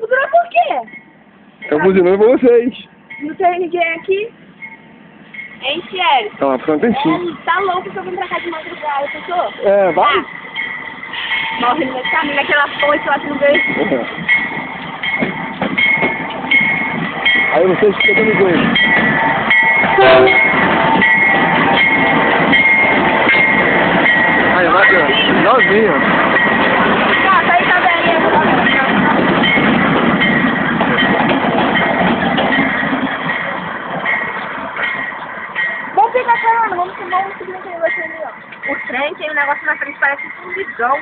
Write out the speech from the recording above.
Buzinou por quê? Tô buzinando pra vocês. Não tem ninguém aqui? Hein, Thierry? Tá lá, ficando tentinho. É, tá louco pra eu vir pra cá de madrugada, pensou? É, vai. Morre no caminho, naquela ponte lá que não veio. Aí vocês ficam dando dois. Aí, bacana. Igualzinho. Vamos tomar um ó. O trem tem um negócio na frente, parece um bidão.